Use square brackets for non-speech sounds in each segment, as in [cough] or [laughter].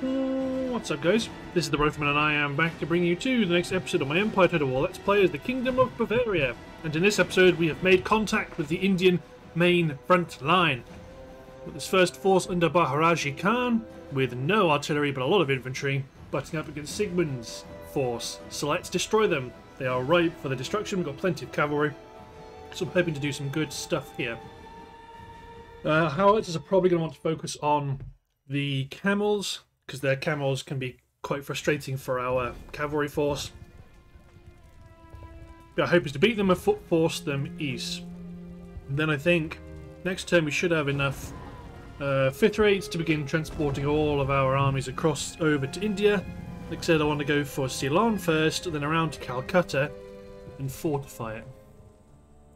What's up guys? This is the Rifleman and I am back to bring you to the next episode of my Empire Total War Let's Play as the Kingdom of Bavaria. And in this episode we have made contact with the Indian main front line. With this first force under Baharaji Khan, with no artillery but a lot of infantry, butting up against Sigmund's force. So let's destroy them. They are ripe for the destruction, we've got plenty of cavalry. So I'm hoping to do some good stuff here. Uh, howitzers are probably going to want to focus on the camels because their camels can be quite frustrating for our cavalry force. Our hope is to beat them and force them east. And then I think next turn we should have enough uh, fifth rates to begin transporting all of our armies across over to India. Like I said, I want to go for Ceylon first, then around to Calcutta and fortify it.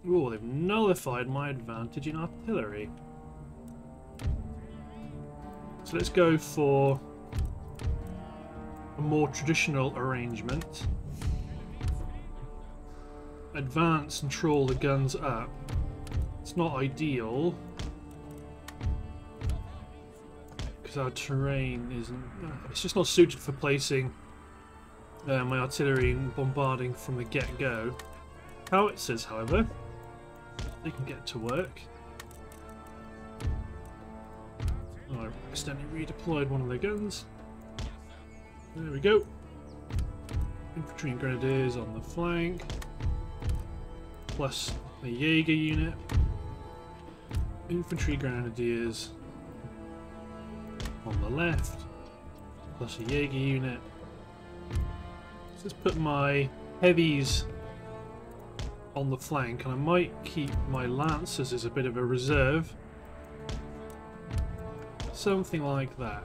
Oh, they've nullified my advantage in artillery. So let's go for a more traditional arrangement. Advance and troll the guns up. It's not ideal. Because our terrain isn't... It's just not suited for placing uh, my artillery and bombarding from the get-go. Howitzers, however, they can get to work. Oh, I accidentally redeployed one of their guns. There we go. Infantry and grenadiers on the flank. Plus a Jaeger unit. Infantry grenadiers on the left. Plus a Jaeger unit. Let's put my heavies on the flank and I might keep my lancers as a bit of a reserve. Something like that.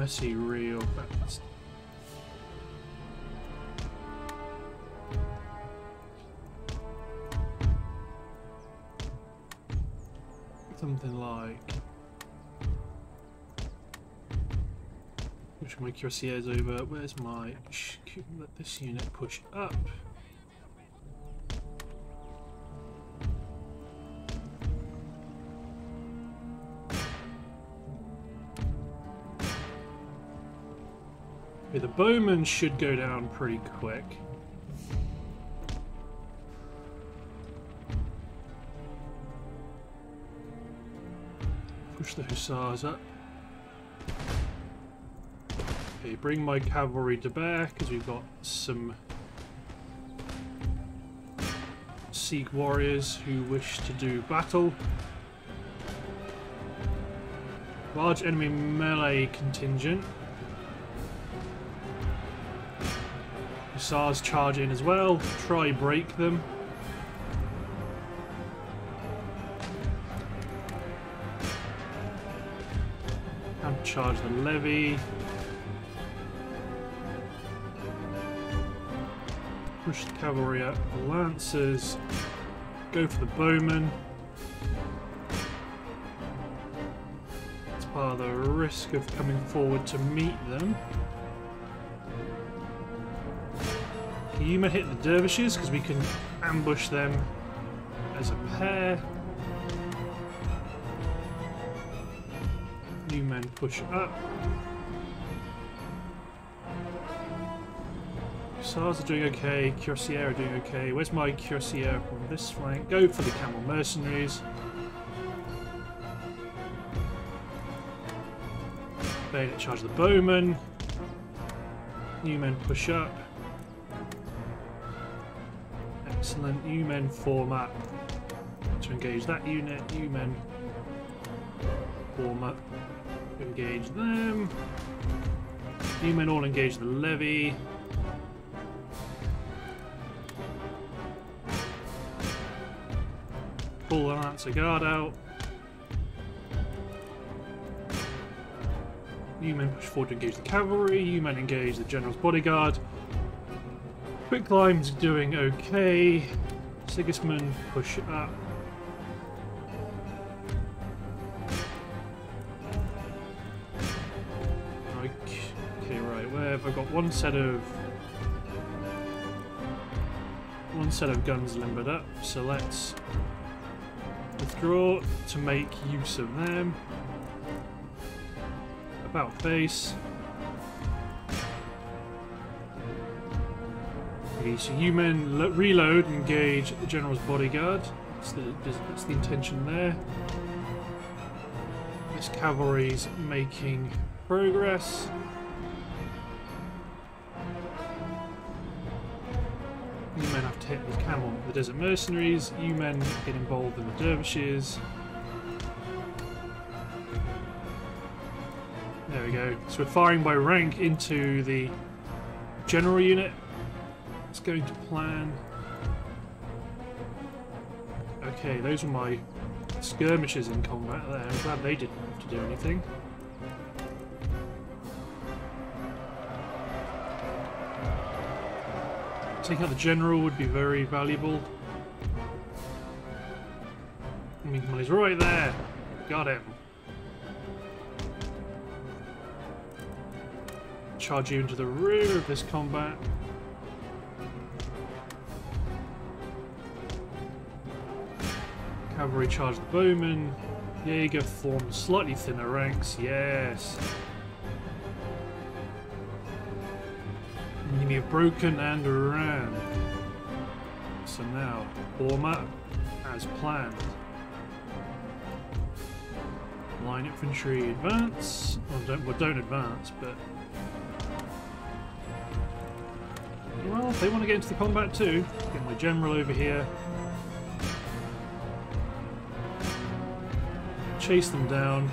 Messy real fast. Something like push my cuirassiers over. Where's my? Let this unit push up. The bowmen should go down pretty quick. Push the hussars up. Okay, bring my cavalry to bear because we've got some Sikh warriors who wish to do battle. Large enemy melee contingent. Hussars charge in as well. Try break them. And charge the levy. Push the cavalry up. The lancers. Go for the bowmen. It's part of the risk of coming forward to meet them. Yuma hit the dervishes because we can ambush them as a pair. New men push up. SARS are doing okay, Cuirassier are doing okay. Where's my Cuirassier from this flank? Go for the Camel Mercenaries. Bayonet charge the Bowmen. New men push up. Excellent. New men form up to engage that unit. New men form up to engage them. New men all engage the levy. Pull the Lancer Guard out. New men push forward to engage the cavalry. New men engage the general's bodyguard. Quick climbs, doing okay. Sigismund, push up. Okay, right, where have I got one set of... One set of guns limbered up, so let's withdraw to make use of them. About face. So you men reload and engage the general's bodyguard. That's the, that's the intention there. This cavalry's making progress. You men have to hit the camel, the desert mercenaries. You men get involved in the dervishes. There we go. So we're firing by rank into the general unit. It's going to plan. Okay, those were my skirmishers in combat there. I'm glad they didn't have to do anything. Taking out the general would be very valuable. I mean, he's right there. Got him. Charge you into the rear of this combat. Cavalry charge the bowman. Jaeger form slightly thinner ranks. Yes. Need broken and ran. So now, form up as planned. Line infantry advance. Well, don't, well, don't advance, but well, if they want to get into the combat too, get my general over here. Chase them down.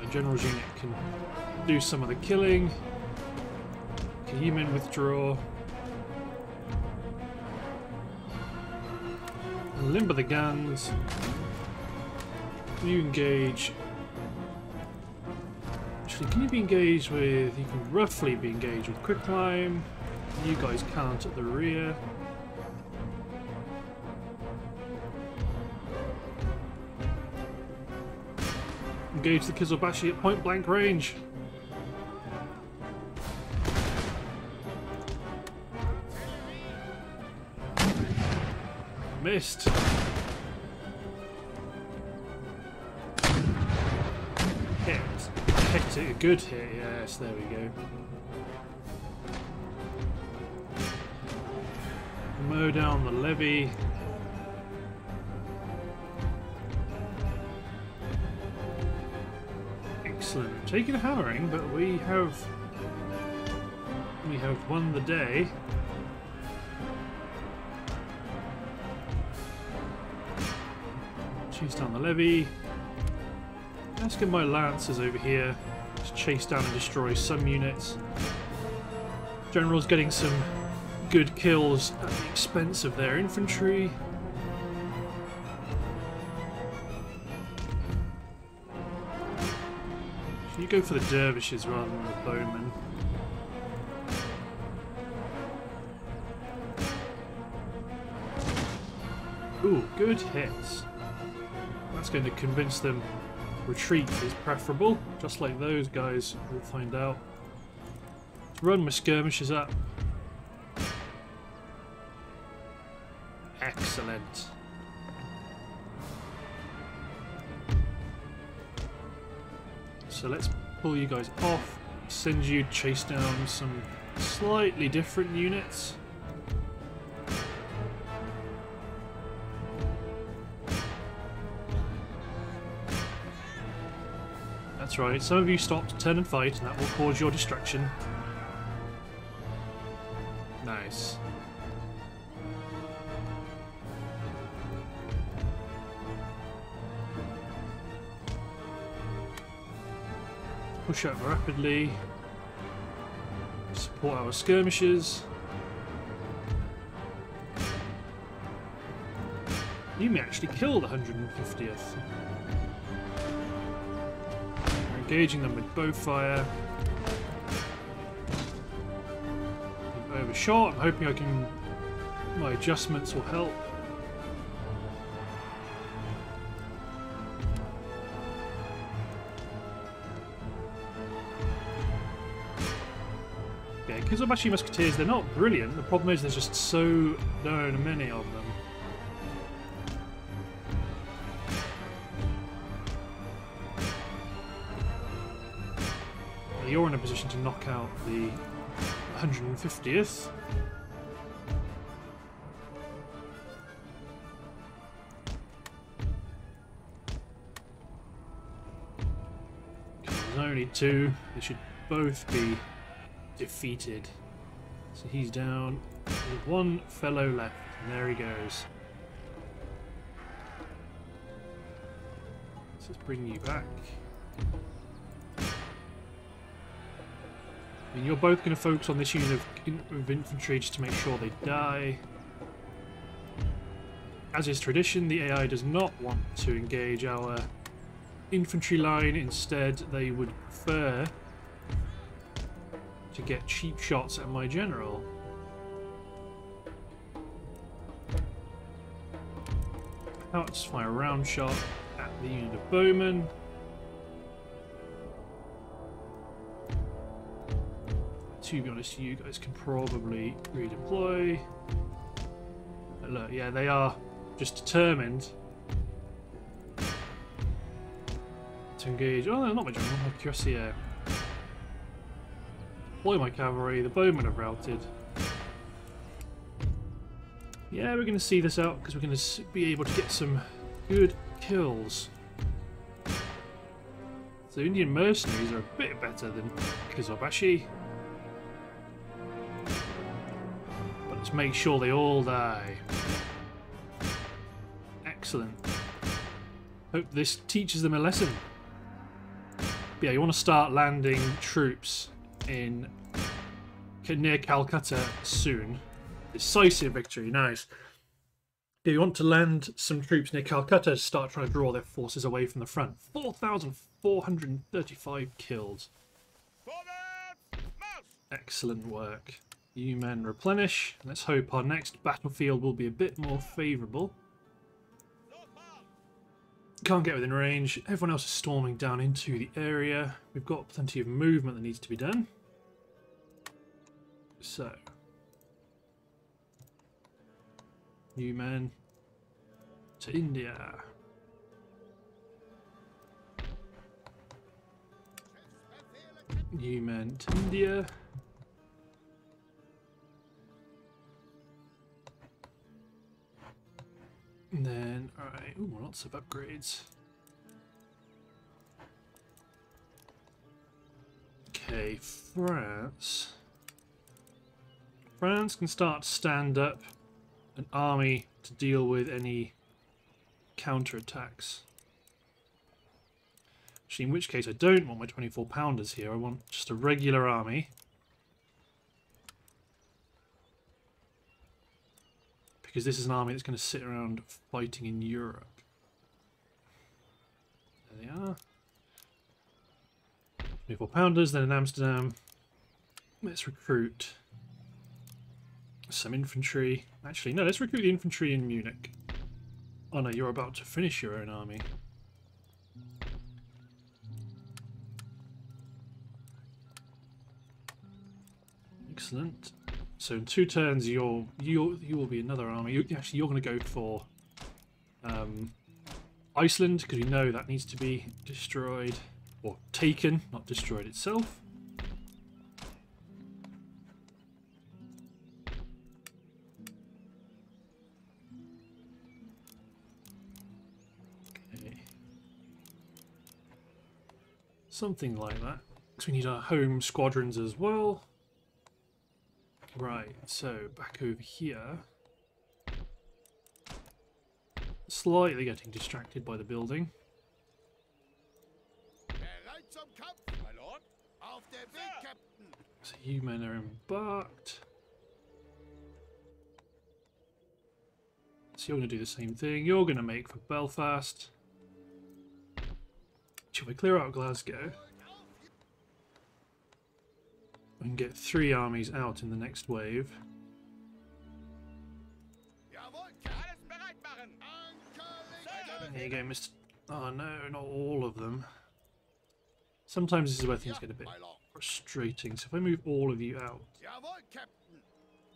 My general's unit can do some of the killing. Kahiman withdraw. Limber the guns. You engage. Actually, can you be engaged with... You can roughly be engaged with quicklime. You guys can't at the rear. Engage the Kizobashi at point blank range. Missed. Hit. Hit it. A good hit, yes, there we go. Mow down the levy. Taking a hammering, but we have we have won the day. Chase down the levy. Let's get my lancers over here. Just chase down and destroy some units. General's getting some good kills at the expense of their infantry. Go for the dervishes rather than the bowmen. Ooh, good hits. That's going to convince them retreat is preferable, just like those guys will find out. Let's run my skirmishers up. Excellent. So let's pull you guys off, send you chase down some slightly different units. That's right, some of you stopped, turn and fight, and that will cause your destruction. Push up rapidly, support our skirmishers. You may actually kill the 150th. We're engaging them with bow fire. Overshot. I'm hoping I can. My adjustments will help. Kizobashi Musketeers, they're not brilliant. The problem is there's just so darn many of them. You're in a position to knock out the 150th. There's only two. They should both be defeated. So he's down. One fellow left, and there he goes. Let's just bring you back. And you're both going to focus on this unit of, of infantry just to make sure they die. As is tradition, the AI does not want to engage our infantry line. Instead, they would prefer to get cheap shots at my general. Now let's fire a round shot at the unit of bowmen. To be honest, you guys can probably redeploy. But look, yeah, they are just determined to engage. Oh, no, not my general, my cuirassier. Deploy my cavalry, the bowmen have routed. Yeah, we're going to see this out because we're going to be able to get some good kills. So Indian mercenaries are a bit better than Kizobashi. But let's make sure they all die. Excellent. Hope this teaches them a lesson. But yeah, you want to start landing troops in near Calcutta soon. Decisive victory, nice. You want to land some troops near Calcutta to start trying to draw their forces away from the front? 4,435 killed. Excellent work. You men replenish. Let's hope our next battlefield will be a bit more favourable. Can't get within range. Everyone else is storming down into the area. We've got plenty of movement that needs to be done. So. New man to India. New man to India. And then, alright, ooh, lots of upgrades. Okay, France. France can start to stand up an army to deal with any counterattacks. Actually, in which case I don't want my 24 pounders here. I want just a regular army. Because this is an army that's going to sit around fighting in Europe. There they are. 24 pounders, then in Amsterdam. Let's recruit some infantry. Actually, no, let's recruit the infantry in Munich. Oh no, you're about to finish your own army. Excellent. So in two turns, you'll you you will be another army. You, actually, you're going to go for um, Iceland because you know that needs to be destroyed or taken, not destroyed itself. Something like that. Because we need our home squadrons as well. Right, so back over here. Slightly getting distracted by the building. So you men are embarked. So you're going to do the same thing. You're going to make for Belfast. Should we clear out Glasgow? We can get three armies out in the next wave. There you go, Mr. Oh ah, no, not all of them. Sometimes this is where things get a bit frustrating. So if I move all of you out,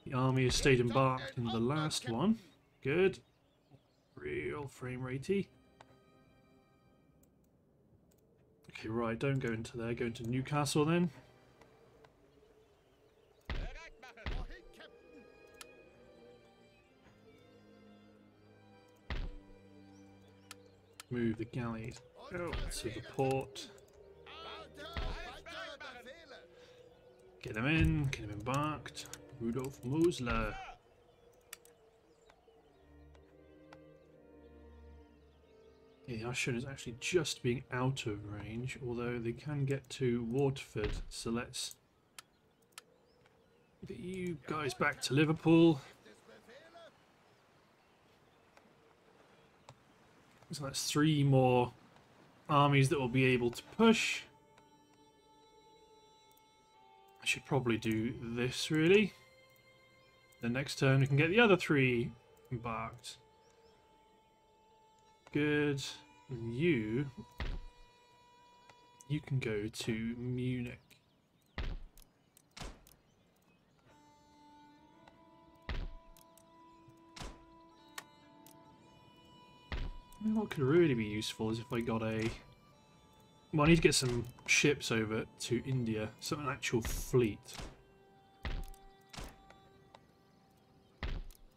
the army has stayed embarked in the last one. Good. Real frame ratey. Okay, right, don't go into there. Go into Newcastle then. Move the galleys out to the port. Get him in, get him embarked. Rudolf Mosler. Yeah, Ashton is actually just being out of range, although they can get to Waterford. So let's get you guys back to Liverpool. So that's three more armies that will be able to push. I should probably do this really. The next turn we can get the other three embarked. Good. And you you can go to Munich. I mean, What could really be useful is if I got a well, I need to get some ships over to India, so an actual fleet.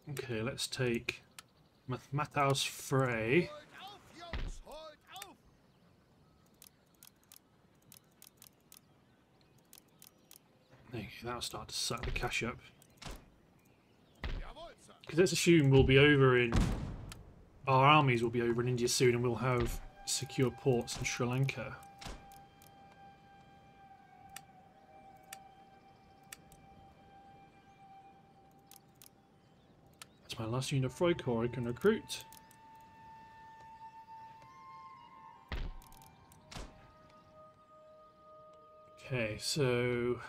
Okay, let's take Mathaus Frey. That'll start to suck the cash up. Because let's assume we'll be over in... Our armies will be over in India soon and we'll have secure ports in Sri Lanka. That's my last unit of Freikorps I can recruit. Okay, so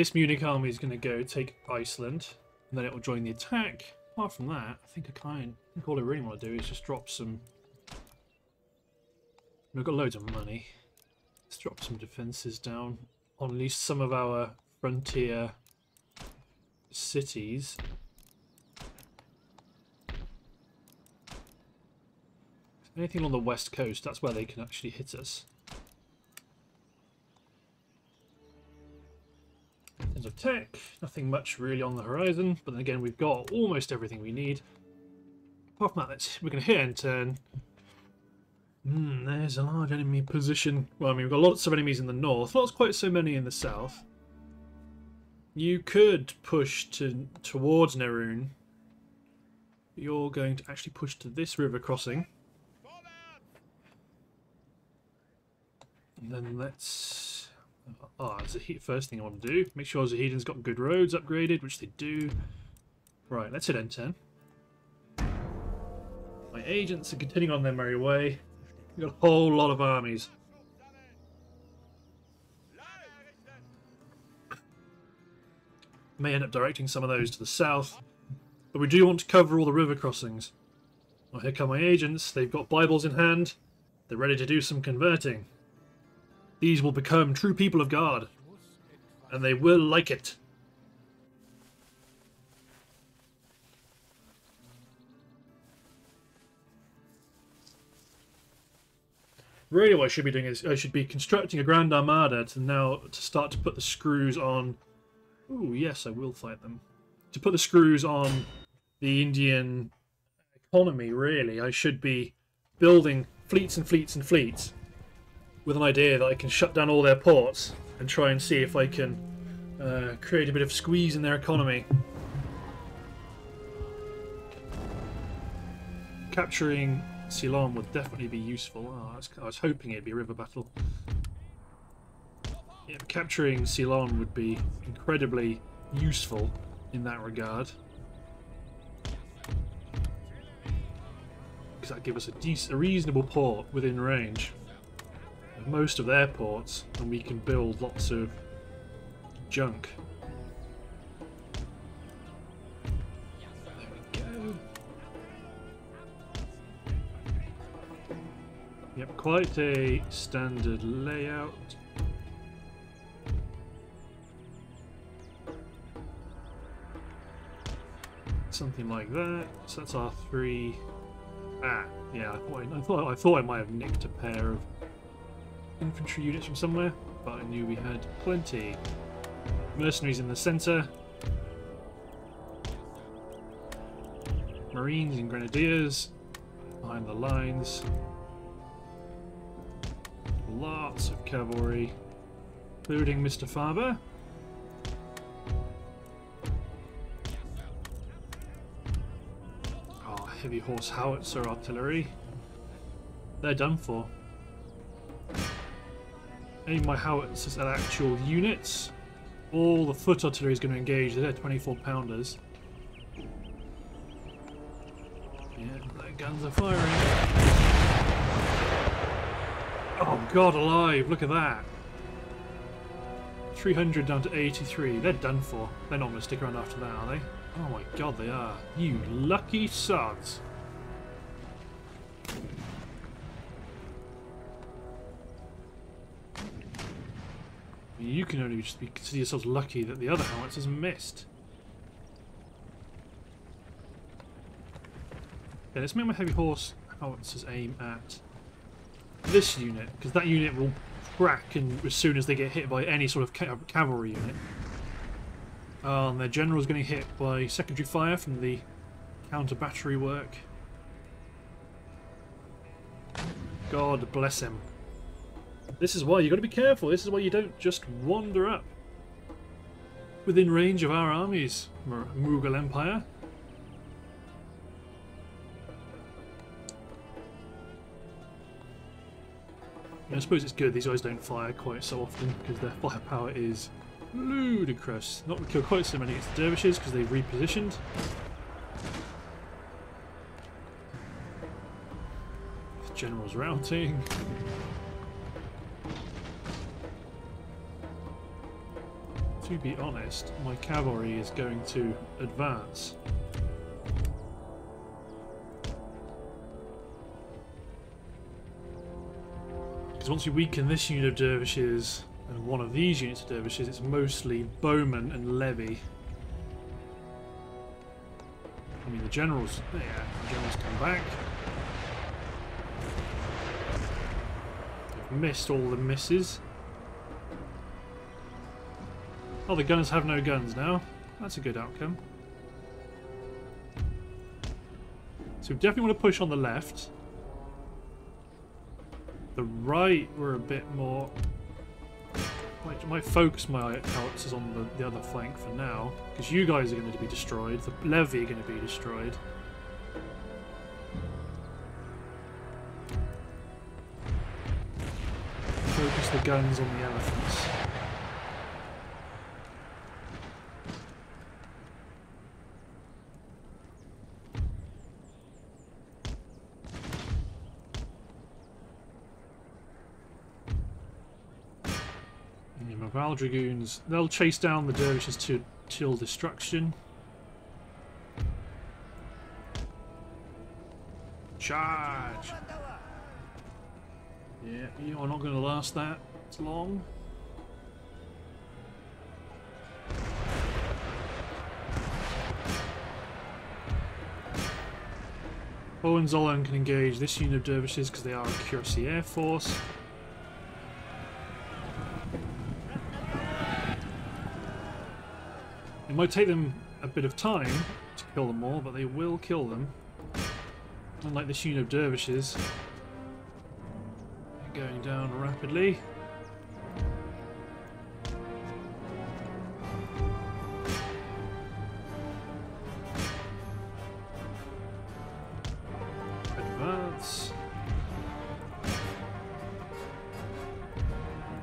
this Munich army is going to go take Iceland, and then it will join the attack. Apart from that, I think I kind I think all I really want to do is just drop some. We've got loads of money. Let's drop some defences down on at least some of our frontier cities. Anything on the west coast, that's where they can actually hit us. Tech, nothing much really on the horizon, but then again, we've got almost everything we need. Apart from that, let's, we're going to hit end turn. Hmm, there's a large enemy position. Well, I mean, we've got lots of enemies in the north, not quite so many in the south. You could push to towards Nerun. You're going to actually push to this river crossing. And then let's... Ah, oh, the first thing I want to do. Make sure Zahedin's got good roads upgraded, which they do. Right, let's hit end turn. My agents are continuing on their merry way. We've got a whole lot of armies. May end up directing some of those to the south, but we do want to cover all the river crossings. Well, here come my agents. They've got Bibles in hand. They're ready to do some converting. These will become true people of God, and they will like it. Really, what I should be doing is I should be constructing a Grand Armada to now to start to put the screws on. Ooh, yes, I will fight them. To put the screws on the Indian economy, really, I should be building fleets and fleets and fleets with an idea that I can shut down all their ports and try and see if I can uh, create a bit of squeeze in their economy. Capturing Ceylon would definitely be useful. Oh, I, was, I was hoping it'd be a river battle. Yeah, capturing Ceylon would be incredibly useful in that regard. Because that'd give us a, a reasonable port within range most of their ports, and we can build lots of junk. There we go. Yep, quite a standard layout. Something like that. So that's our three. Ah, yeah. I thought I, I thought I thought I might have nicked a pair of infantry units from somewhere, but I knew we had plenty. Mercenaries in the centre. Marines and Grenadiers behind the lines. Lots of cavalry, including Mr. Faber. Oh, ah, heavy horse howitzer artillery. They're done for. Of my howitzers are actual units. All the foot artillery is going to engage. They're 24 pounders. Yeah, the guns are firing. Oh god alive, look at that. 300 down to 83. They're done for. They're not going to stick around after that, are they? Oh my god, they are. You lucky sods. You can only just be, consider yourselves lucky that the other howitzers missed. Yeah, let's make my heavy horse howitzers aim at this unit, because that unit will crack and as soon as they get hit by any sort of ca cavalry unit. And their general's getting hit by secondary fire from the counter battery work. God bless him. This is why you got to be careful. This is why you don't just wander up within range of our armies, Mughal Empire. I suppose it's good these guys don't fire quite so often because their firepower is ludicrous. Not kill quite so many against the dervishes because they've repositioned. The general's routing. To be honest, my cavalry is going to advance. Because once you weaken this unit of dervishes and one of these units of dervishes, it's mostly bowmen and levy. I mean, the generals, yeah, the generals come back. They've missed all the misses. Oh, the gunners have no guns now. That's a good outcome. So we definitely want to push on the left. The right, we're a bit more... Might, might focus my howitzers on the, the other flank for now, because you guys are going to be destroyed. The levy are going to be destroyed. Focus the guns on the elephants. Dragoons, they'll chase down the dervishes to till destruction. Charge! Yeah, you're not going to last that long. Hohenzollern can engage this unit of dervishes because they are a Air Force. It might take them a bit of time to kill them all, but they will kill them. Unlike this unit of dervishes. They're going down rapidly. Advance.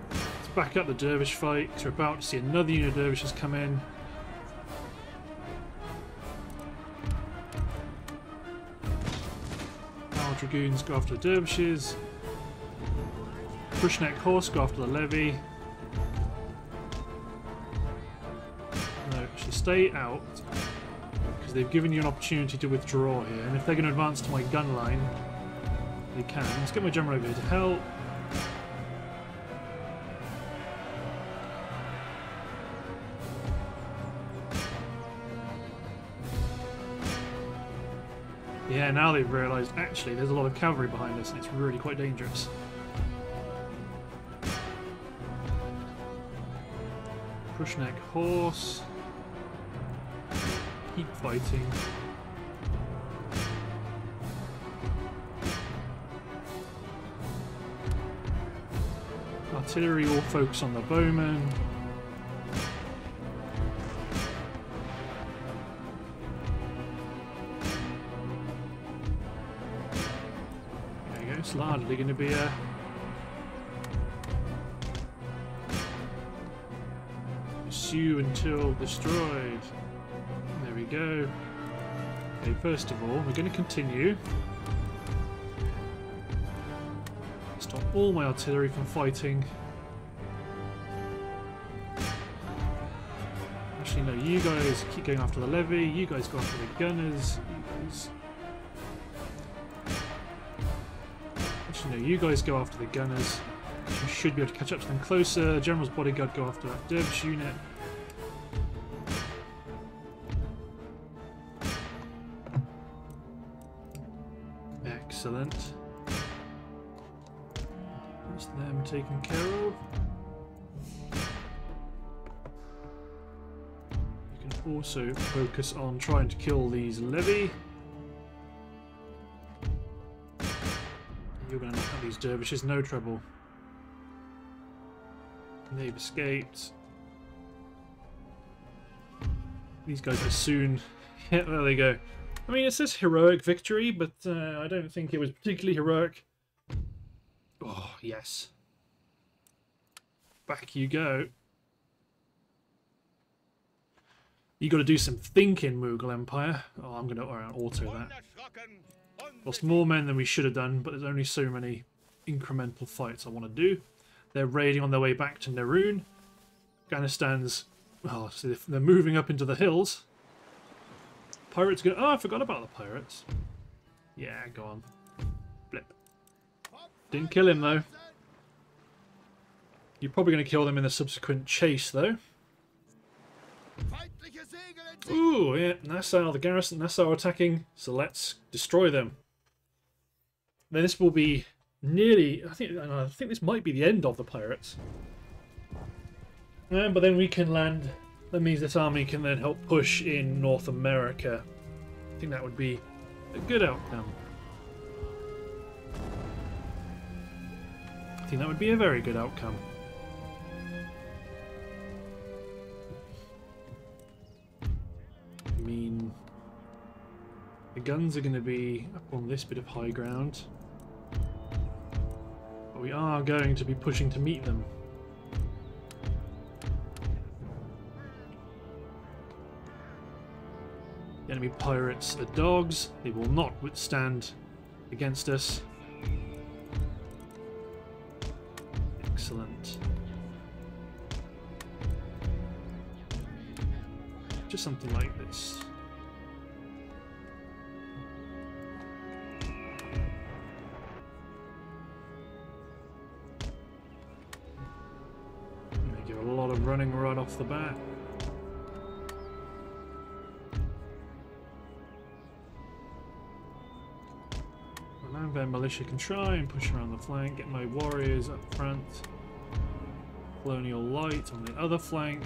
Let's back up the dervish fight. We're about to see another unit of dervishes come in. Dragoons go after the Dervishes. Pushneck Horse go after the Levy. No, actually stay out. Because they've given you an opportunity to withdraw here. And if they're going to advance to my gun line, they can. Let's get my general over here to help. Yeah, now they've realised actually there's a lot of cavalry behind us and it's really quite dangerous. Pushneck horse. Keep fighting. Artillery will focus on the bowmen. Go, going to be a pursue until destroyed. There we go. Okay, first of all, we're going to continue. Stop all my artillery from fighting. Actually, no, you guys keep going after the levy, you guys go after the gunners, you guys... Go after the gunners. You should be able to catch up to them closer. General's bodyguard go after that dervish unit. Excellent. That's them taken care of. You can also focus on trying to kill these levy. You're going to these dervishes, no trouble. They've escaped. These guys are soon... [laughs] Yeah, there they go. I mean, it says heroic victory, but uh, I don't think it was particularly heroic. Oh, yes. Back you go. You got to do some thinking, Mughal Empire. Oh, I'm going to auto that. Lost more men than we should have done, but there's only so many incremental fights I want to do. They're raiding on their way back to Neroon. Afghanistan's... Oh, so they're moving up into the hills. Pirates go... Oh, I forgot about the pirates. Yeah, go on. Blip. Didn't kill him, though. You're probably going to kill them in the subsequent chase, though. Ooh, yeah, Nassau, the garrison, Nassau attacking, so let's destroy them. Then this will be nearly, I think, I think this might be the end of the pirates. Um, but then we can land, that means this army can then help push in North America. I think that would be a good outcome. I think that would be a very good outcome. I mean, the guns are going to be up on this bit of high ground. But we are going to be pushing to meet them. The enemy pirates are dogs. They will not withstand against us. Excellent. Just something like this. Running right off the bat. Landwehr militia can try and push around the flank, get my warriors up front. Colonial light on the other flank.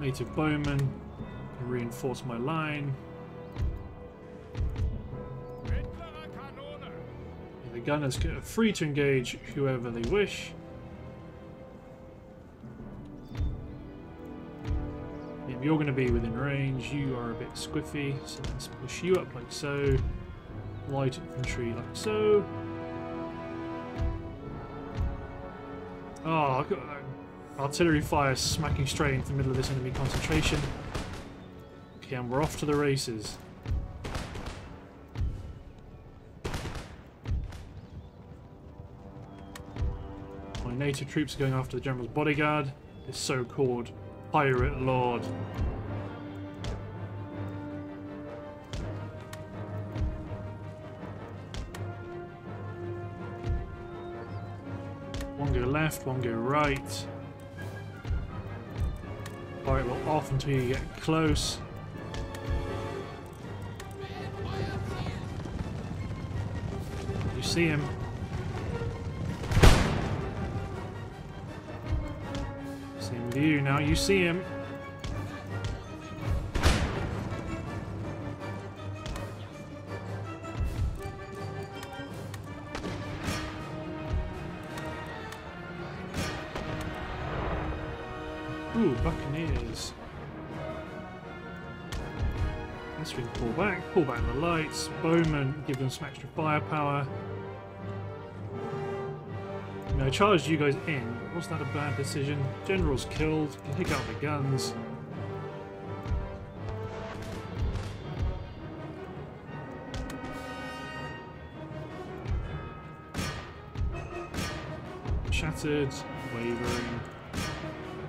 Native bowmen can reinforce my line. The gunners are free to engage whoever they wish. You're going to be within range, you are a bit squiffy, so let's push you up like so. Light infantry like so. Oh, artillery fire smacking straight into the middle of this enemy concentration. Okay, and we're off to the races. My native troops are going after the general's bodyguard, this so-called Pirate Lord. One go left, one go right. pirate will off until you get close. You see him. View now, you see him. Ooh, Buccaneers. Let's pull back, pull back the lights, bowmen, give them some extra firepower. I charged you guys in. Was that a bad decision? General's killed, can take out the guns. Shattered, wavering.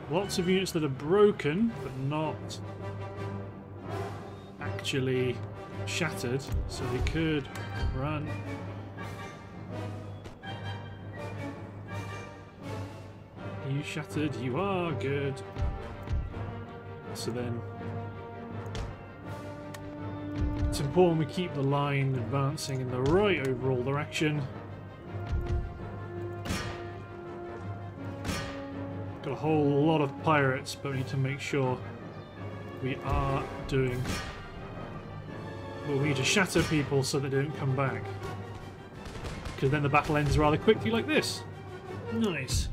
Lots of units that are broken, but not actually shattered, so they could run. You shattered? You are good. So then, it's important we keep the line advancing in the right overall direction. Got a whole lot of pirates, but we need to make sure we are doing. Well, we need to shatter people so they don't come back. Because then the battle ends rather quickly like this. Nice.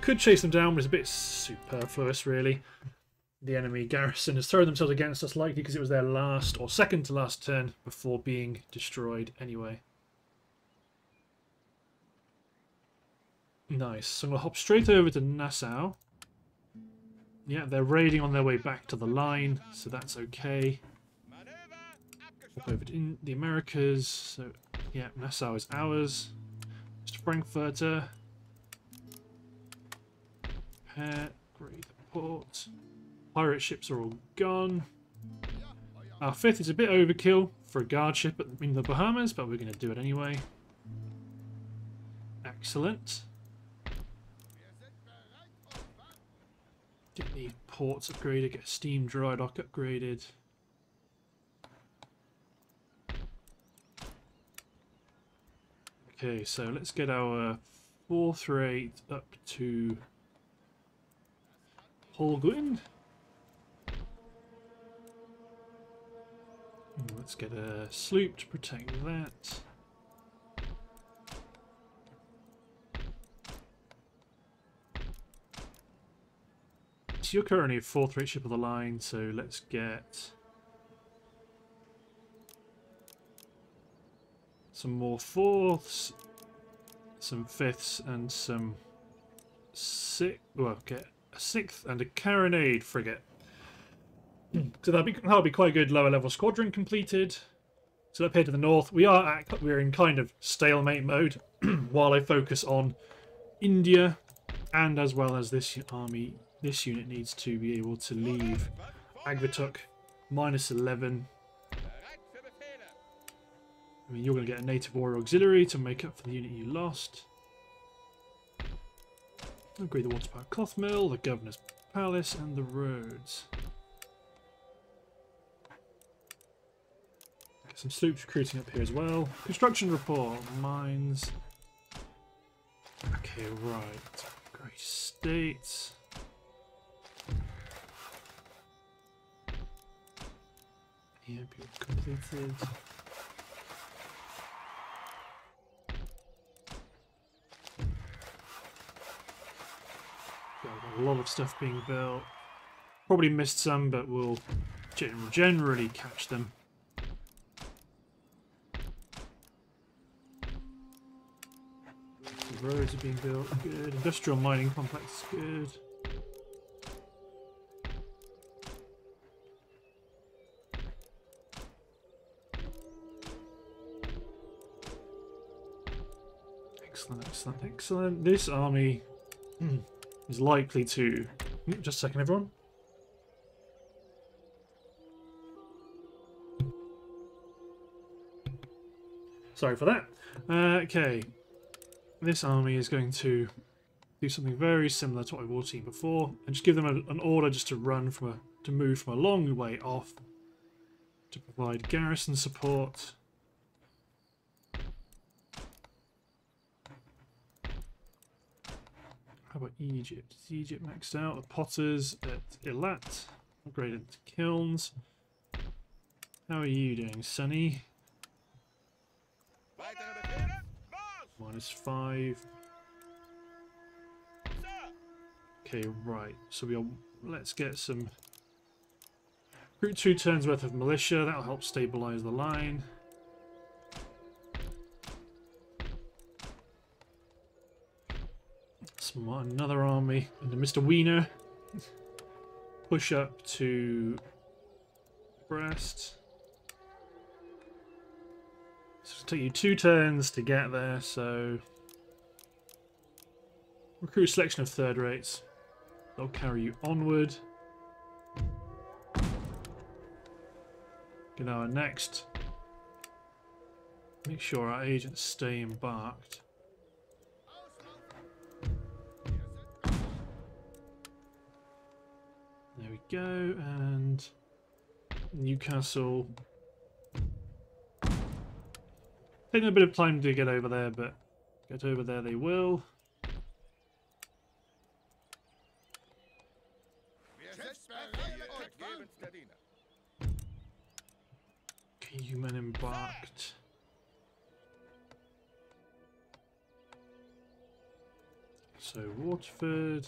Could chase them down, but it's a bit superfluous, really. The enemy garrison has thrown themselves against us, likely because it was their last or second to last turn before being destroyed anyway. Nice. So I'm going to hop straight over to Nassau. Yeah, they're raiding on their way back to the line, so that's okay. Hop over to the Americas. So, yeah, Nassau is ours. Mr. Frankfurter. Repair. Great port. Pirate ships are all gone. Our fifth is a bit overkill for a guard ship in the Bahamas, but we're going to do it anyway. Excellent. Get the ports upgraded, get steam dry dock upgraded. Okay, so let's get our 4th rate up to Holguin. Let's get a sloop to protect that. So you're currently a fourth rate ship of the line, so let's get some more fourths, some fifths, and some six. Well, get a sixth and a carronade frigate. so that'll be that'll be quite a good lower level squadron completed. So up here to the north, we are at, we're in kind of stalemate mode [clears throat] while I focus on India, and as well as this army, this unit needs to be able to leave Agvatuk minus 11. I mean, you're going to get a native warrior auxiliary to make up for the unit you lost. Upgrade the water power cloth mill, the governor's palace, and the roads. Get some sloops recruiting up here as well. Construction report, mines. Okay, right. Great states. Yeah, completed. A lot of stuff being built. Probably missed some, but we'll generally catch them. The roads are being built, good. Industrial mining complex, good. Excellent, excellent, excellent. This army hmm, is likely to... Just a second, everyone. Sorry for that. Uh, okay. This army is going to do something very similar to what we've all seen before, and just give them a, an order just to run from a to move from a long way off to provide garrison support. How about Egypt? Is Egypt maxed out? The Potters at Elat. Upgraded to kilns. How are you doing? Los! Minus five. Okay, right. So we'll let's get some recruit two turns worth of militia. That'll help stabilize the line. Another army under Mr. Wiener. Push up to Brest. So it'll take you two turns to get there, so recruit selection of third rates. They'll carry you onward. Get our next, make sure our agents stay embarked. Go, and Newcastle. Taking a bit of time to get over there, but get over there they will. Okay, you men embarked. So Waterford.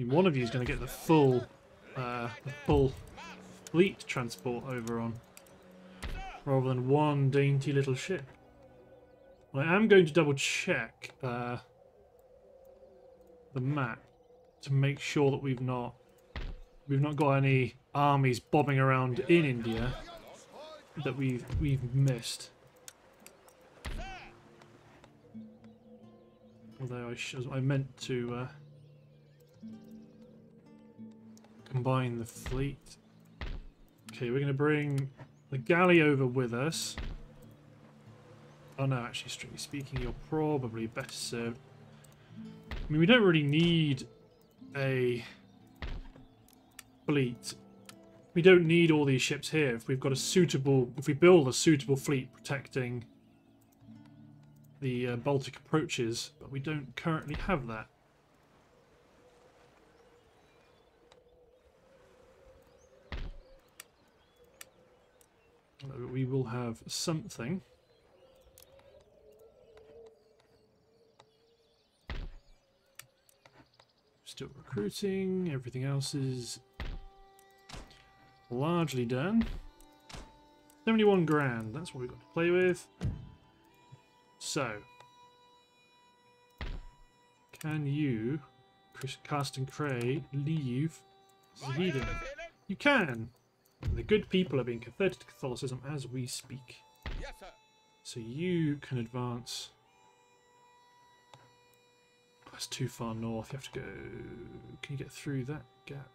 Mean, one of you is going to get the full, uh, full fleet transport over on, rather than one dainty little ship. I am going to double check uh, the map to make sure that we've not we've not got any armies bobbing around in India that we've we've missed. Although I I meant to uh, combine the fleet. Okay, we're going to bring the galley over with us. Oh no, actually, strictly speaking, you're probably best served. I mean, we don't really need a fleet. We don't need all these ships here if we've got a suitable, if we build a suitable fleet protecting the uh, Baltic approaches, but we don't currently have that. We will have something. Still recruiting, everything else is largely done. 71 grand, that's what we've got to play with. So, can you, Chris Carsten Cray, leave Sweden? You can! The good people are being converted to Catholicism as we speak. Yes, sir. So you can advance. That's too far north. You have to go. Can you get through that gap?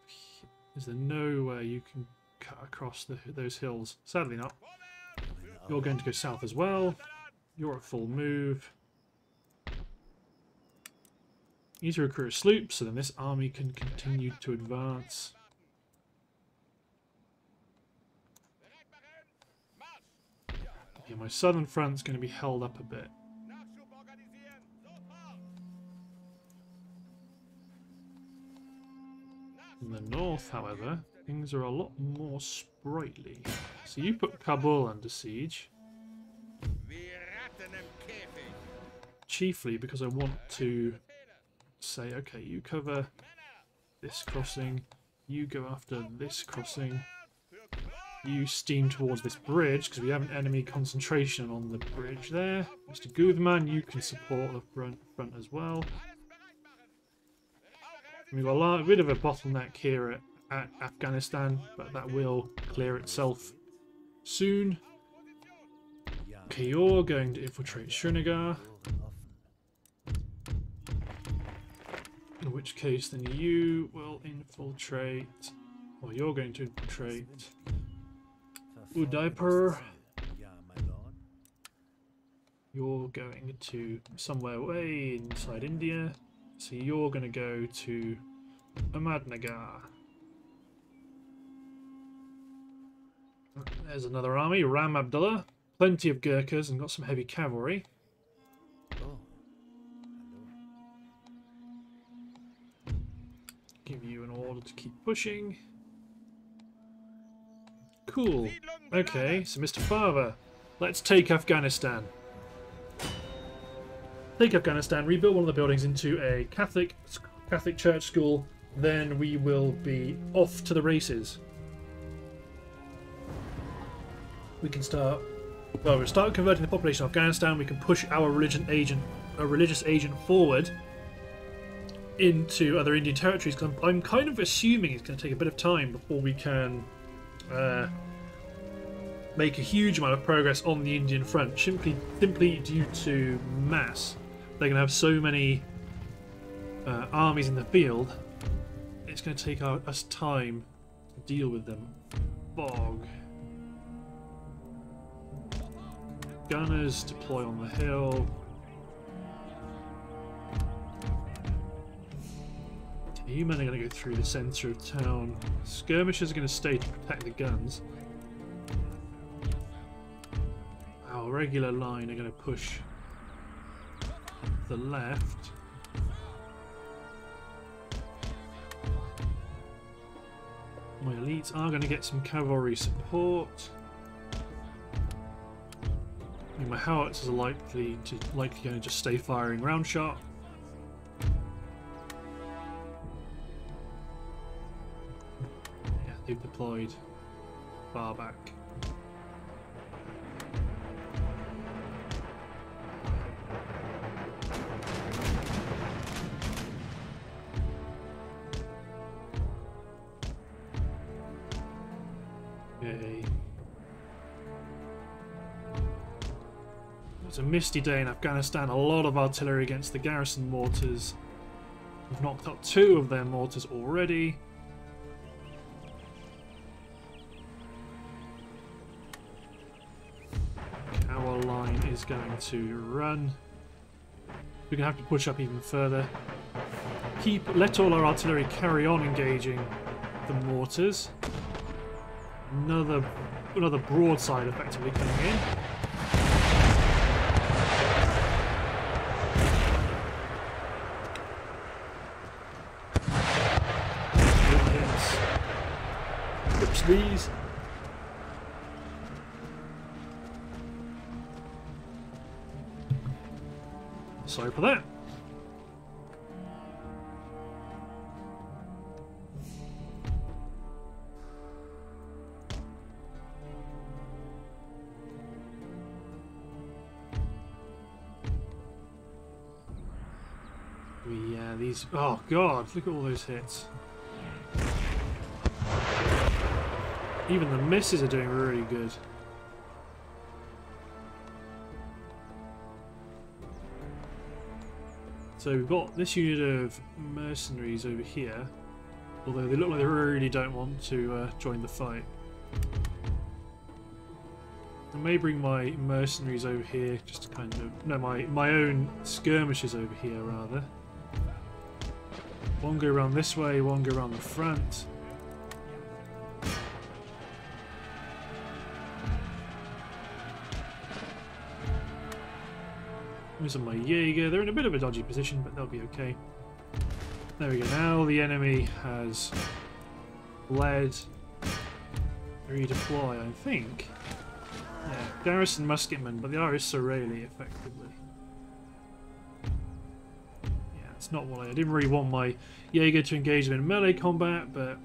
Is there no way you can cut across the, those hills? Sadly not. You're going to go south as well. You're at full move. You need to recruit a sloop so then this army can continue to advance. Yeah, my southern front's going to be held up a bit. In the north, however, things are a lot more sprightly. So you put Kabul under siege, chiefly because I want to say, okay, you cover this crossing, you go after this crossing! You steam towards this bridge because we have an enemy concentration on the bridge there. Mr. Guzman, you can support the front, front as well. Machen. We've got a lot, a bit of a bottleneck here at, at Afghanistan, but that will clear itself soon. Okay, going to infiltrate Srinagar. In which case, then you will infiltrate. Or you're going to infiltrate Udaipur. You're going to somewhere way inside India. So you're going to go to Ahmadnagar. There's another army, Ram Abdullah. Plenty of Gurkhas and got some heavy cavalry. Give you an order to keep pushing. Cool. Okay, so Mr. Father, let's take Afghanistan. Take Afghanistan, rebuild one of the buildings into a Catholic Catholic church school, then we will be off to the races. We can start well, we'll start converting the population of Afghanistan, we can push our religion agent a religious agent forward into other Indian territories because I'm, I'm kind of assuming it's going to take a bit of time before we can uh, make a huge amount of progress on the Indian front, simply simply due to mass. They're going to have so many uh, armies in the field. It's going to take our, us time to deal with them. Bog. Gunners deploy on the hill. You men are going to go through the centre of town. Skirmishers are going to stay to protect the guns. Our regular line are going to push the left. My elites are going to get some cavalry support. Mean, my howitzers are likely to likely going to just stay firing round shot. Yeah, they've deployed far back. Misty day in Afghanistan. A lot of artillery against the garrison mortars. We've knocked out two of their mortars already. Our line is going to run. We're going to have to push up even further. Keep, let all our artillery carry on engaging the mortars. Another, another broadside effectively coming in. Yes. Oops, these. Sorry for that. Yeah, uh, these. Oh god, look at all those hits. Even the misses are doing really good. So we've got this unit of mercenaries over here, although they look like they really don't want to uh, join the fight. I may bring my mercenaries over here, just to kind of no, my my own skirmishers over here rather. One go around this way, one go around the front. These are my Jaeger. They're in a bit of a dodgy position, but they'll be okay. There we go. Now the enemy has led redeploy, I think. Yeah, garrison musketmen, but they are Israeli effectively. Yeah, it's not what I, I didn't really want my Jaeger to engage them in melee combat, but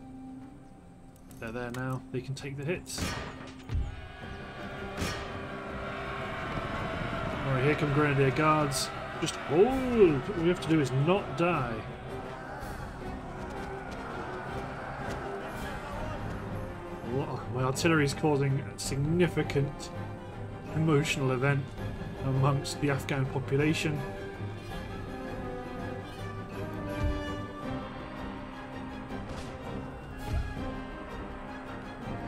they're there now. They can take the hits. Alright, here come Grenadier Guards. Just hold! What we have to do is not die. My artillery is causing a significant emotional event amongst the Afghan population.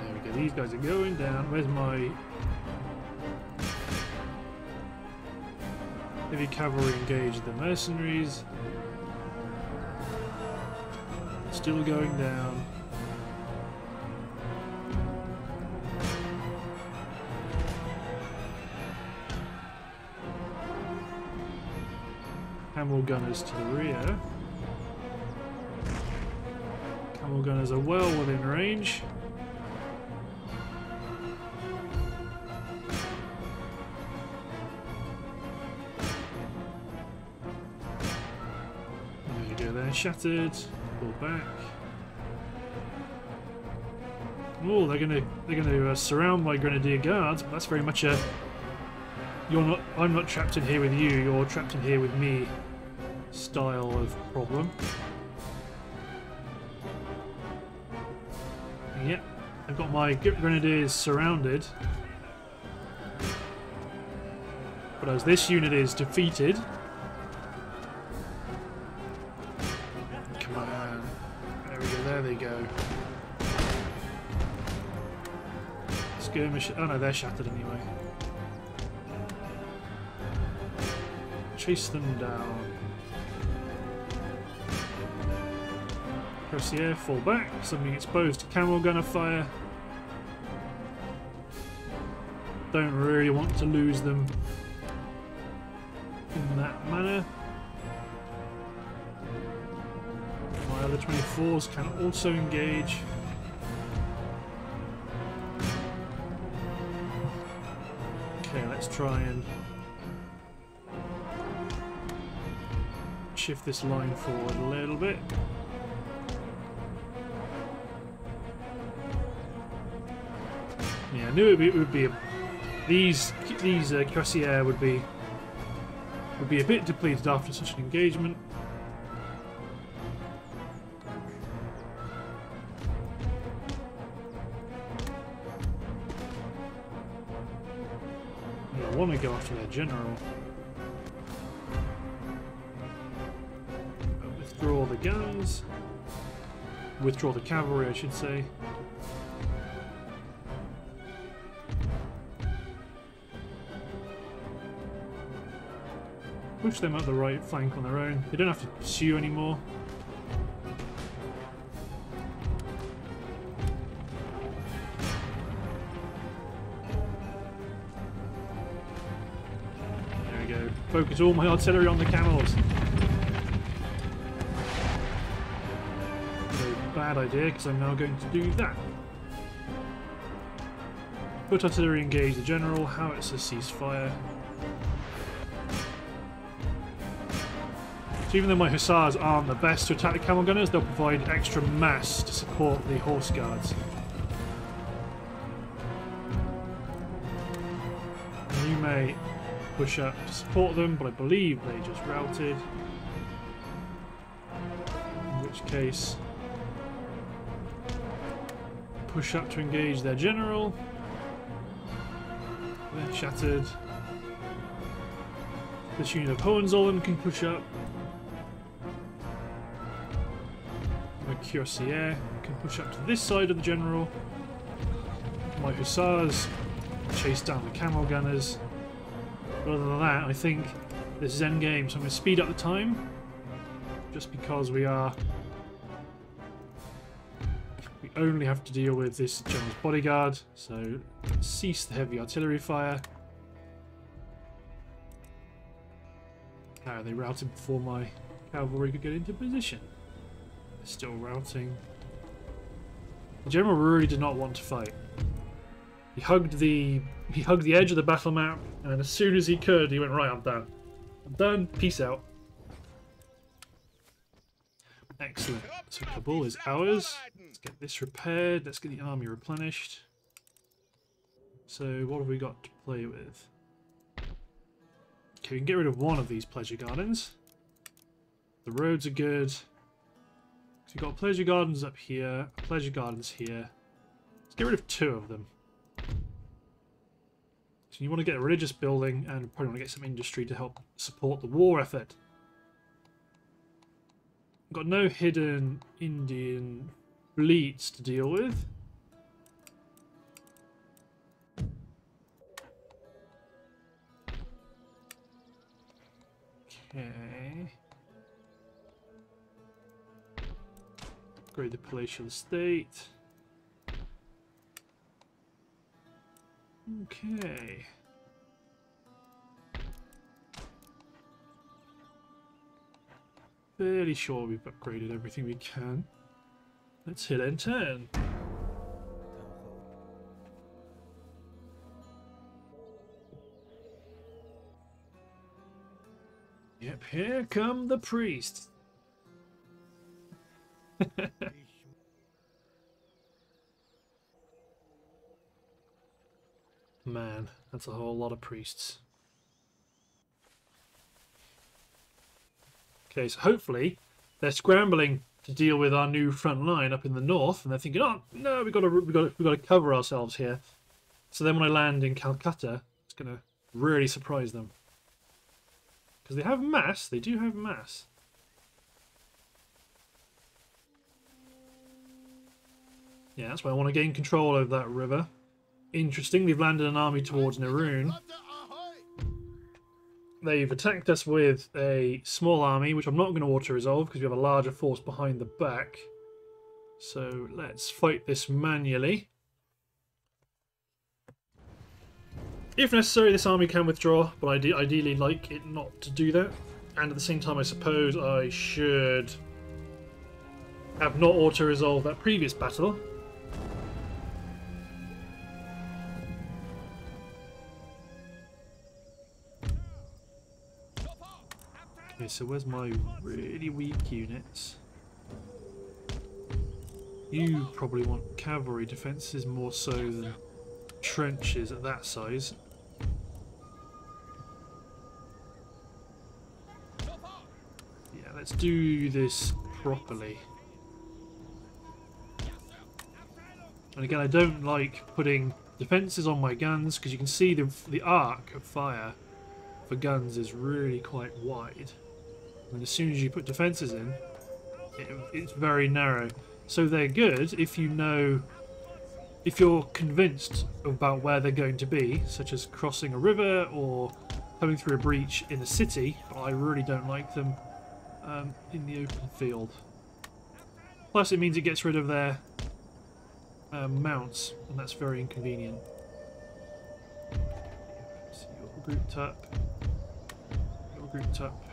There we go, these guys are going down. Where's my Heavy cavalry engage the mercenaries. Still going down. Camel gunners to the rear. Camel gunners are well within range. Shattered. Pull back. Oh, they're gonna they're gonna uh, surround my grenadier guards, that's very much a you're not I'm not trapped in here with you, you're trapped in here with me style of problem. Yep, I've got my grenadiers surrounded. But as this unit is defeated, Oh no, they're shattered anyway. Chase them down. Press the air, fall back, something exposed to camel gunner fire. Don't really want to lose them in that manner. My other 24s can also engage. Okay, let's try and shift this line forward a little bit. Yeah, I knew it would be, it would be a, these these uh, would be would be a bit depleted after such an engagement. After their general. Uh, withdraw the guns. Withdraw the cavalry, I should say. Push them up the right flank on their own. They don't have to pursue anymore. Focus all my artillery on the camels. Bad idea, because I'm now going to do that. Put artillery engage the general, howitzer cease fire. So even though my hussars aren't the best to attack the camel gunners, they'll provide extra mass to support the horse guards. Push up to support them, but I believe they just routed. In which case, push up to engage their general. They're shattered. This unit of Hohenzollern can push up. My Cuirassier can push up to this side of the general. My Hussars chase down the camel gunners. Other than that, I think this is endgame, so I'm going to speed up the time. Just because we are... We only have to deal with this general's bodyguard, so cease the heavy artillery fire. Ah, they routed before my cavalry could get into position. They're still routing. The general really did not want to fight. He hugged the he hugged the edge of the battle map, and as soon as he could, he went right. I'm done. I'm done. Peace out. Excellent. So Kabul is ours. Let's get this repaired. Let's get the army replenished. So what have we got to play with? Okay, we can get rid of one of these pleasure gardens. The roads are good. So we've got pleasure gardens up here, pleasure gardens here. Let's get rid of two of them. You want to get a religious building and probably want to get some industry to help support the war effort. Got no hidden Indian fleets to deal with. Okay. Upgrade the palatial estate. Okay. Fairly sure we've upgraded everything we can. Let's hit end turn. Yep, here come the priests. [laughs] Man, that's a whole lot of priests. Okay, so hopefully they're scrambling to deal with our new front line up in the north, and they're thinking, "Oh no, we got to we got to, we got to cover ourselves here." So then when I land in Calcutta, it's going to really surprise them because they have mass. They do have mass. Yeah, that's why I want to gain control over that river. Interesting, they've landed an army towards Naroon. They've attacked us with a small army, which I'm not going to auto-resolve because we have a larger force behind the back. So let's fight this manually. If necessary, this army can withdraw, but I ide- ideally like it not to do that. And at the same time, I suppose I should have not auto-resolved that previous battle. Okay, so where's my really weak units? You probably want cavalry defences more so than trenches at that size. Yeah, let's do this properly. And again, I don't like putting defences on my guns because you can see the, the arc of fire for guns is really quite wide. And as soon as you put defences in, it, it's very narrow. So they're good if you know, if you're convinced about where they're going to be, such as crossing a river or coming through a breach in a city, but I really don't like them um, in the open field. Plus it means it gets rid of their um, mounts, and that's very inconvenient. So you're grouped up. You're grouped up.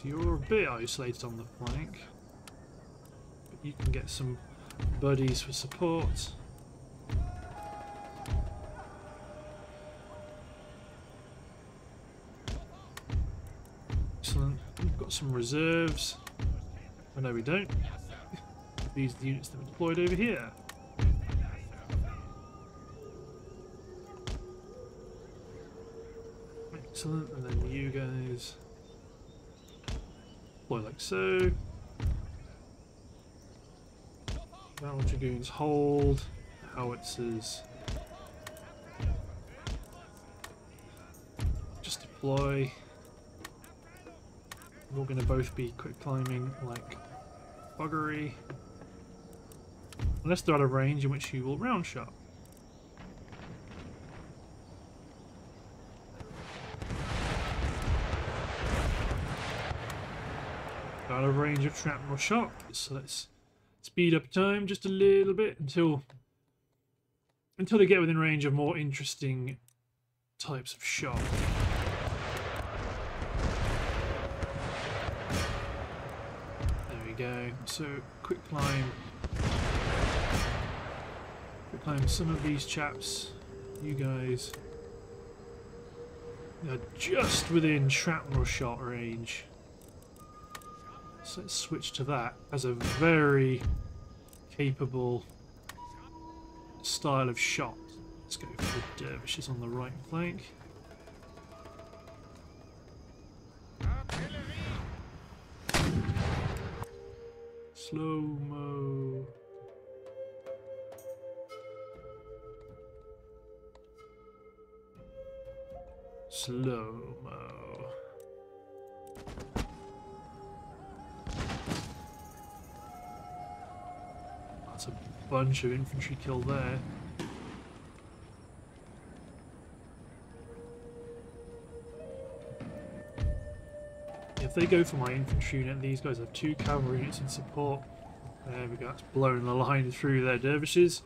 So you're a bit isolated on the flank. But you can get some buddies for support. Excellent. We've got some reserves. Oh no we don't. [laughs] These are the units that were deployed over here. Excellent, and then you guys deploy like so. Battle Dragoons hold, howitzers just deploy. We're going to both be quick climbing like buggery. Unless they're out of range, in which you will round shot. Range of shrapnel shot, so let's speed up time just a little bit until until they get within range of more interesting types of shot. There we go. So quick climb. Quick climb some of these chaps. You guys are just within shrapnel shot range. So let's switch to that as a very capable style of shot. Let's go for the dervishes on the right flank. Slow mo. Slow mo. That's a bunch of infantry kill there. If they go for my infantry unit, these guys have two cavalry units in support. There we go, that's blown the line through their dervishes.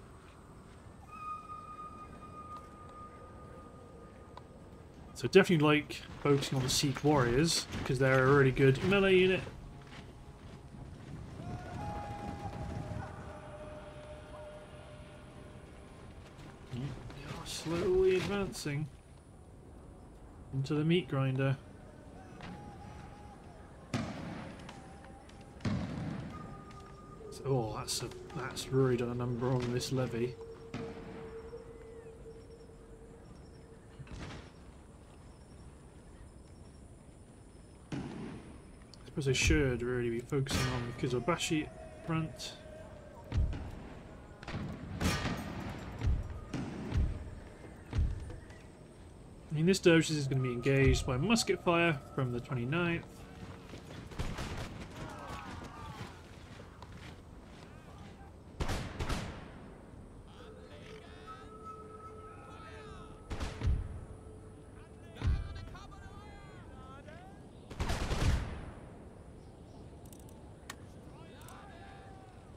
So definitely like focusing on the Sikh warriors, because they're a really good melee unit, into the meat grinder. Oh, that's a, that's really done a number on this levy. I suppose I should really be focusing on the Kizobashi front. I mean, this dervishes is going to be engaged by musket fire from the 29th.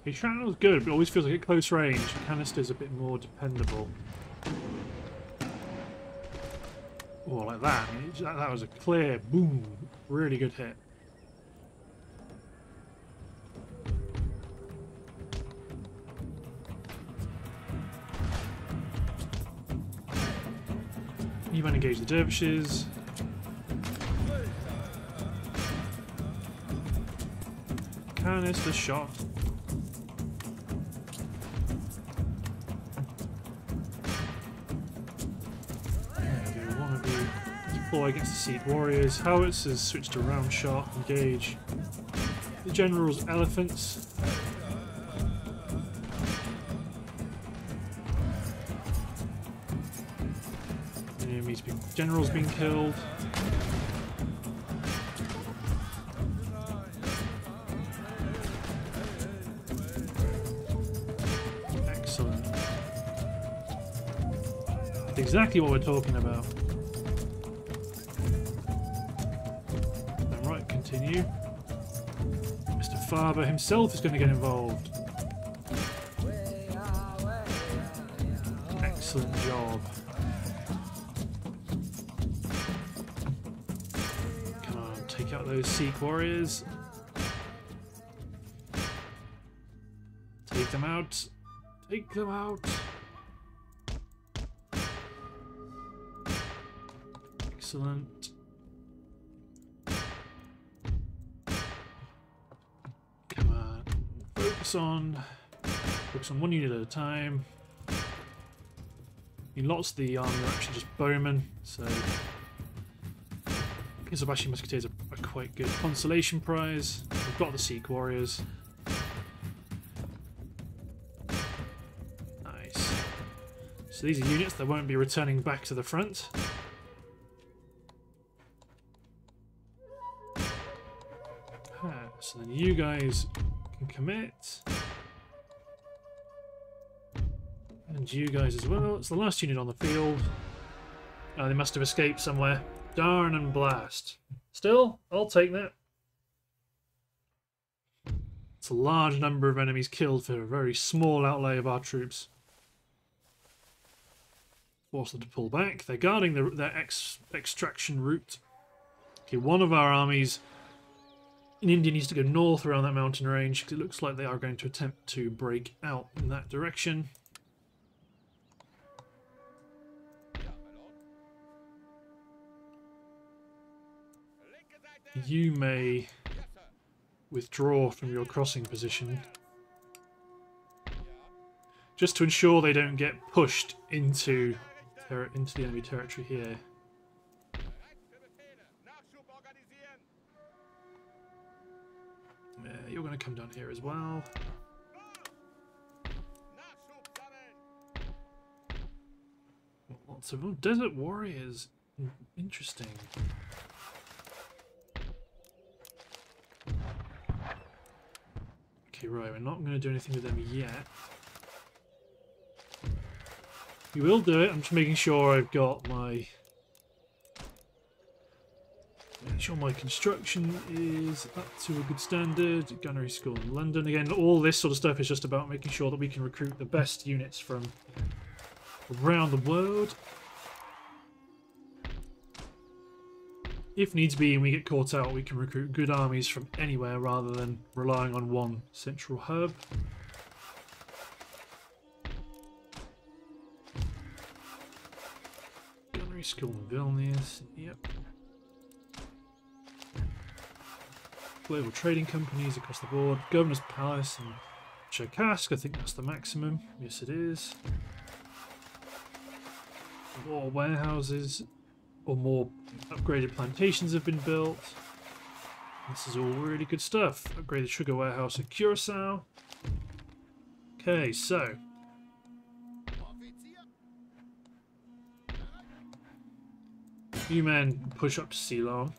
Okay, shrapnel's good, but always feels like at close range, canister's a bit more dependable. Oh, like that. I mean, that. That was a clear boom. Really good hit. You might engage the dervishes. Canister shot. Deploy against the Sikh warriors. Howitzers switch to round shot, engage. The general's elephants. The enemy's been, general's been killed. Excellent. Exactly what we're talking about. Faber himself is going to get involved. Excellent job. Come on, take out those Sikh warriors. Take them out. Take them out. Excellent. Focus on. Focus on one unit at a time. I mean, lots of the army are actually just bowmen, so. Kizobashi Musketeers are, are quite good. Consolation prize. We've got the Sikh warriors. Nice. So these are units that won't be returning back to the front. Ah, so then you guys can commit. And you guys as well. It's the last unit on the field. Oh, they must have escaped somewhere. Darn and blast. Still, I'll take that. It's a large number of enemies killed for a very small outlay of our troops. Force them to pull back. They're guarding the, their ex, extraction route. Okay, one of our armies India needs to go north around that mountain range because it looks like they are going to attempt to break out in that direction. You may withdraw from your crossing position just to ensure they don't get pushed into into the enemy territory here. You're going to come down here as well. Lots of oh, desert warriors. Interesting. Okay, right. We're not going to do anything with them yet. We will do it. I'm just making sure I've got my. Make sure my construction is up to a good standard. Gunnery school in London. Again, all this sort of stuff is just about making sure that we can recruit the best units from around the world. If needs be and we get caught out, we can recruit good armies from anywhere rather than relying on one central hub. Gunnery school in Vilnius, yep. Global trading companies across the board. Governor's Palace and Cherkassk, I think that's the maximum. Yes, it is. More warehouses or more upgraded plantations have been built. This is all really good stuff. Upgraded sugar warehouse at Curacao. Okay, so you men push up to Ceylon.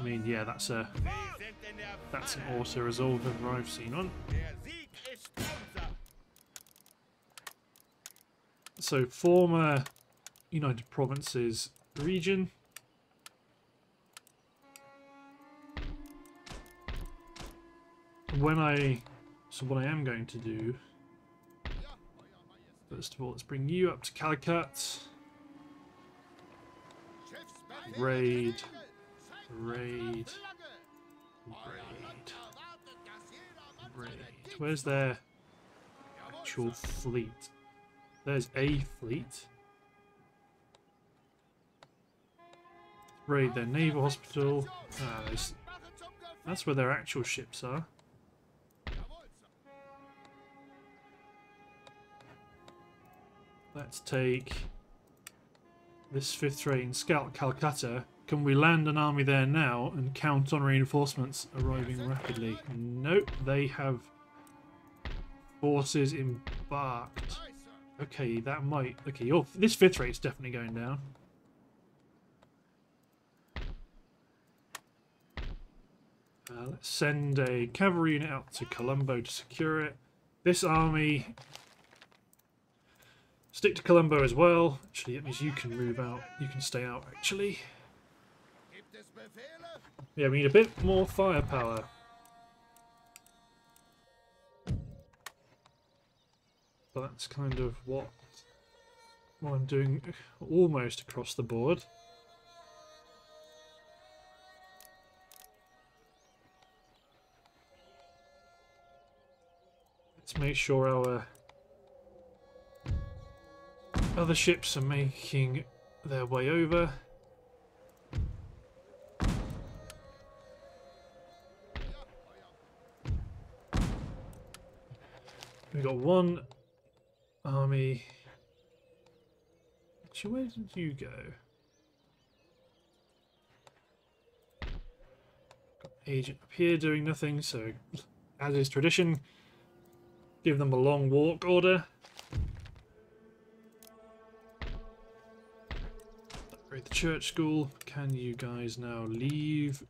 I mean, yeah, that's a that's an auto resolver I've seen on. So former United Provinces region. When I so what I am going to do first of all let's bring you up to Calicut. Raid. Raid. Raid. Raid. Where's their actual fleet? There's a fleet. Raid their naval hospital. Ah, that's where their actual ships are. Let's take this fifth rate, Scout Calcutta. Can we land an army there now and count on reinforcements arriving rapidly? Nope, they have forces embarked. Okay, that might. Okay, this fifth rate's definitely going down. Uh, let's send a cavalry unit out to Colombo to secure it. This army. Stick to Colombo as well. Actually, that means you can move out. You can stay out, actually. Yeah, we need a bit more firepower. But that's kind of what, what I'm doing almost across the board. Let's make sure our other ships are making their way over. We got one army. Actually, where did you go? Got agent up here doing nothing, so as is tradition, give them a long walk order. The church school. Can you guys now leave?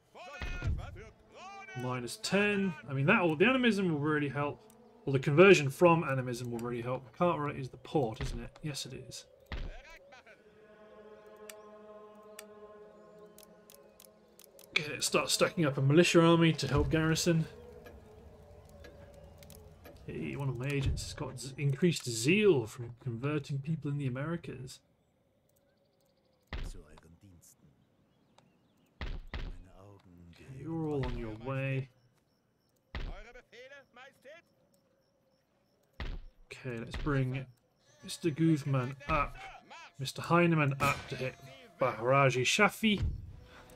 Minus 10. I mean, that will, the animism will really help. Well, the conversion from animism will really help. Cartwright is the port, isn't it? Yes, it is. Okay, let's start stacking up a militia army to help garrison. Hey, one of my agents has got increased zeal from converting people in the Americas. You're all on your way. Okay, let's bring Mr. Guzman up. Mr. Heinemann up to hit Baharaji Shafi.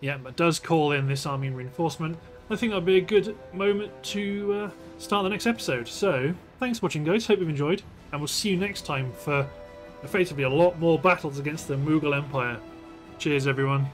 Yeah, but does call in this army reinforcement. I think that'll be a good moment to uh, start the next episode. So, thanks for watching, guys. Hope you've enjoyed, and we'll see you next time for effectively a lot more battles against the Mughal Empire. Cheers, everyone.